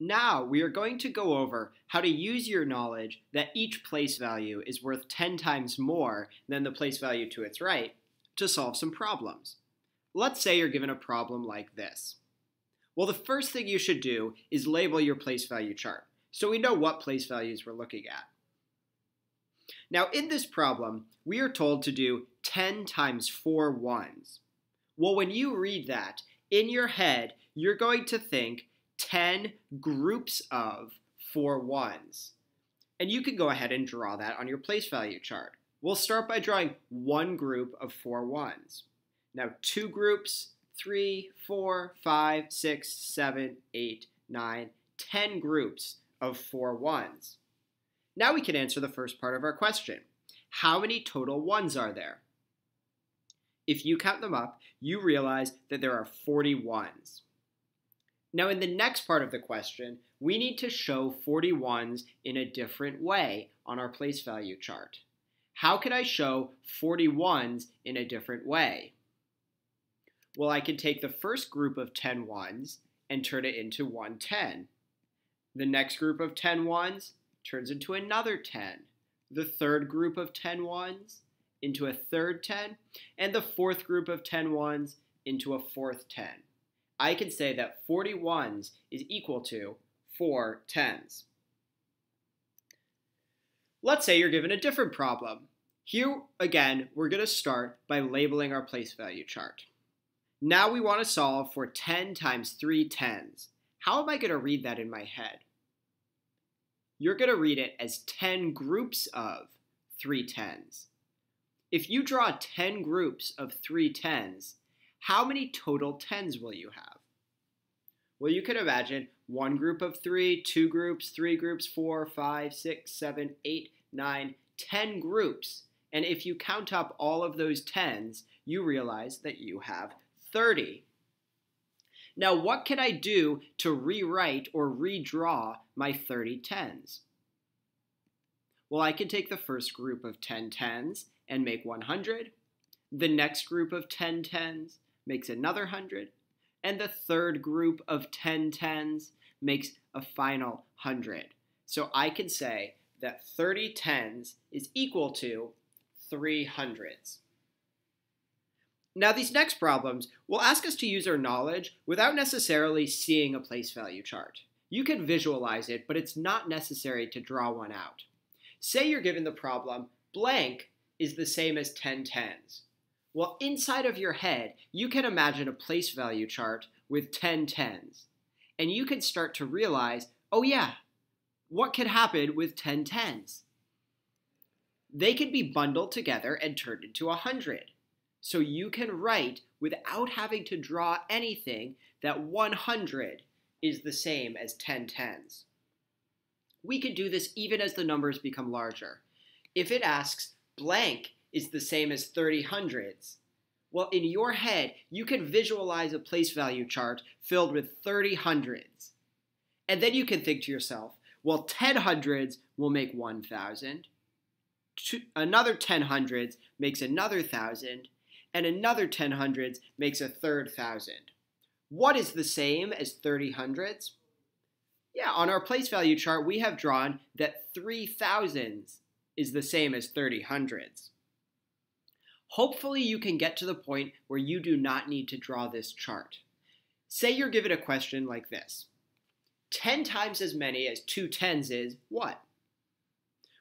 Now we are going to go over how to use your knowledge that each place value is worth 10 times more than the place value to its right to solve some problems. Let's say you're given a problem like this. Well, the first thing you should do is label your place value chart so we know what place values we're looking at. Now in this problem, we are told to do 10 times 4 ones. Well, when you read that, in your head, you're going to think 10 groups of four ones. And you can go ahead and draw that on your place value chart. We'll start by drawing one group of four ones. Now two groups, three, four, five, six, seven, eight, nine, ten groups of four ones. Now we can answer the first part of our question. How many total ones are there? If you count them up, you realize that there are 40 ones. Now in the next part of the question, we need to show 41s in a different way on our place value chart. How can I show 41s in a different way? Well, I can take the first group of 10 ones and turn it into one 10. The next group of 10 ones turns into another 10. The third group of 10 ones into a third 10. And the fourth group of 10 ones into a fourth 10. I can say that 40 ones is equal to 4 tens. Let's say you're given a different problem. Here, again, we're going to start by labeling our place value chart. Now we want to solve for 10 times 3 tens. How am I going to read that in my head? You're going to read it as 10 groups of 3 tens. If you draw 10 groups of 3 tens, how many total tens will you have? Well, you can imagine one group of three, two groups, three groups, four, five, six, seven, eight, nine, ten groups. And if you count up all of those tens, you realize that you have 30. Now, what can I do to rewrite or redraw my 30 tens? Well, I can take the first group of 10 tens and make 100. The next group of 10 tens makes another 100. And the third group of 10 tens makes a final 100. So I can say that 30 tens is equal to 3 hundreds. Now, these next problems will ask us to use our knowledge without necessarily seeing a place value chart. You can visualize it, but it's not necessary to draw one out. Say you're given the problem, blank is the same as 10 tens. Well, inside of your head, you can imagine a place value chart with 10 tens. And you can start to realize, oh yeah, what could happen with 10 tens? They can be bundled together and turned into a 100. So you can write without having to draw anything that 100 is the same as 10 tens. We can do this even as the numbers become larger. If it asks blank is the same as 30 hundreds, well, in your head, you can visualize a place value chart filled with 30 hundreds. And then you can think to yourself, well, 10 hundreds will make 1,000. Another 10 hundreds makes another 1,000 and another 10 hundreds makes a third thousand. What is the same as 30 hundreds? Yeah, on our place value chart, we have drawn that 3 thousands is the same as 30 hundreds. Hopefully you can get to the point where you do not need to draw this chart. Say you're given a question like this. 10 times as many as two tens is what?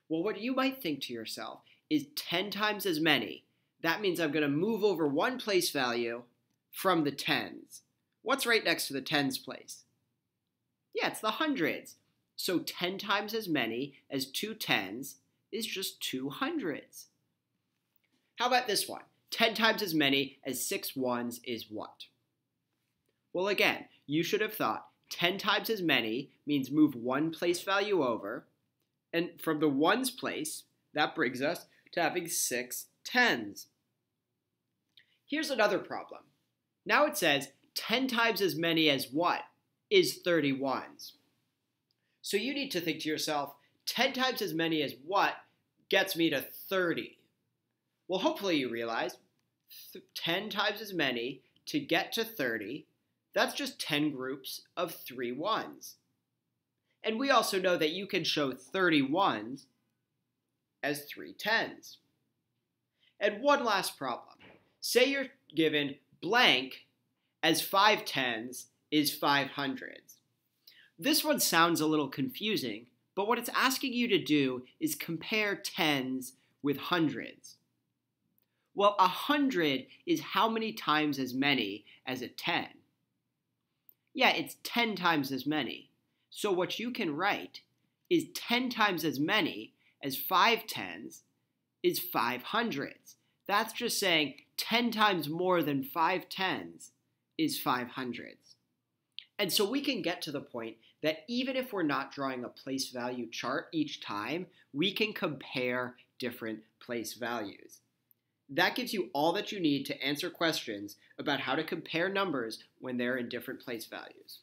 Well, what you might think to yourself is 10 times as many that means I'm going to move over one place value from the tens. What's right next to the tens place? Yeah, it's the hundreds. So 10 times as many as two tens is just two hundreds. How about this one? 10 times as many as six ones is what? Well, again, you should have thought 10 times as many means move one place value over. And from the ones place, that brings us to having six tens. Here's another problem. Now it says 10 times as many as what is 31s. So you need to think to yourself, 10 times as many as what gets me to 30? Well, hopefully you realize 10 times as many to get to 30, that's just 10 groups of three ones. And we also know that you can show 31s as three tens. And one last problem. Say you're given blank as five tens is five hundreds. This one sounds a little confusing, but what it's asking you to do is compare tens with hundreds. Well, a hundred is how many times as many as a ten? Yeah, it's 10 times as many. So what you can write is 10 times as many as 5 tens is 5 hundreds. That's just saying 10 times more than 5 tens is 5 hundreds. And so we can get to the point that even if we're not drawing a place value chart each time, we can compare different place values. That gives you all that you need to answer questions about how to compare numbers when they're in different place values.